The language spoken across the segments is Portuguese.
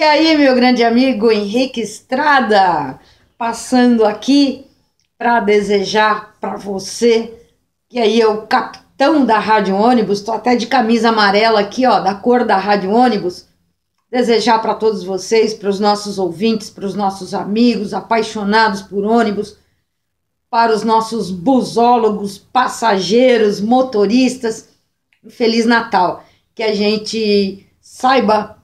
E aí, meu grande amigo Henrique Estrada, passando aqui para desejar para você, que aí é o capitão da Rádio Ônibus, tô até de camisa amarela aqui, ó, da cor da Rádio Ônibus. Desejar para todos vocês, para os nossos ouvintes, para os nossos amigos apaixonados por ônibus, para os nossos busólogos, passageiros, motoristas, um feliz Natal. Que a gente saiba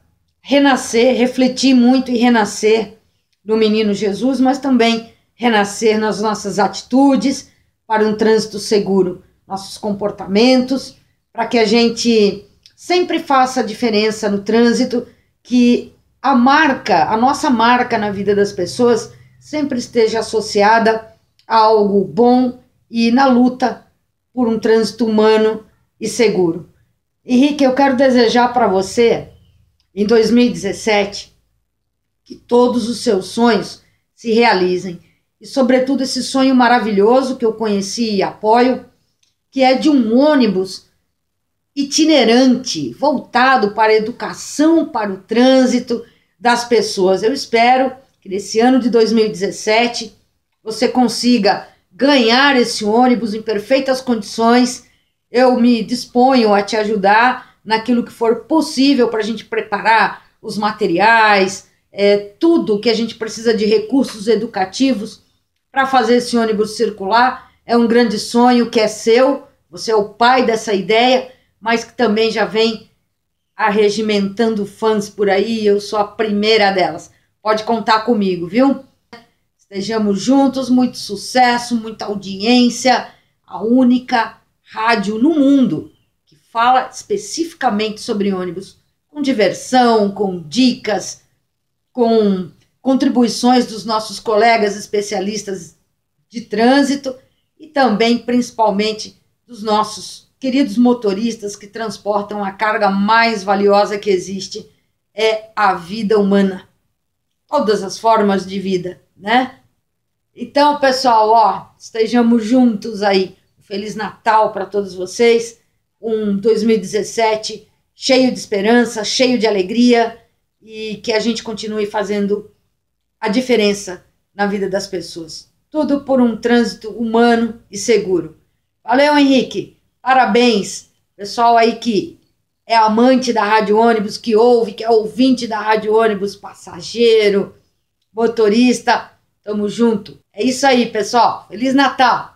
renascer, refletir muito e renascer no menino Jesus, mas também renascer nas nossas atitudes para um trânsito seguro, nossos comportamentos, para que a gente sempre faça a diferença no trânsito, que a marca, a nossa marca na vida das pessoas sempre esteja associada a algo bom e na luta por um trânsito humano e seguro. Henrique, eu quero desejar para você, em 2017, que todos os seus sonhos se realizem. E, sobretudo, esse sonho maravilhoso que eu conheci e apoio, que é de um ônibus itinerante, voltado para a educação, para o trânsito das pessoas. Eu espero que nesse ano de 2017 você consiga ganhar esse ônibus em perfeitas condições. Eu me disponho a te ajudar naquilo que for possível para a gente preparar os materiais, é, tudo que a gente precisa de recursos educativos para fazer esse ônibus circular. É um grande sonho que é seu, você é o pai dessa ideia, mas que também já vem arregimentando fãs por aí, eu sou a primeira delas. Pode contar comigo, viu? Estejamos juntos, muito sucesso, muita audiência, a única rádio no mundo fala especificamente sobre ônibus, com diversão, com dicas, com contribuições dos nossos colegas especialistas de trânsito e também, principalmente, dos nossos queridos motoristas que transportam a carga mais valiosa que existe, é a vida humana. Todas as formas de vida né? Então, pessoal, ó, estejamos juntos aí. Feliz Natal para todos vocês. Um 2017 cheio de esperança, cheio de alegria e que a gente continue fazendo a diferença na vida das pessoas. Tudo por um trânsito humano e seguro. Valeu, Henrique. Parabéns, pessoal aí que é amante da Rádio Ônibus, que ouve, que é ouvinte da Rádio Ônibus, passageiro motorista. Tamo junto. É isso aí, pessoal. Feliz Natal!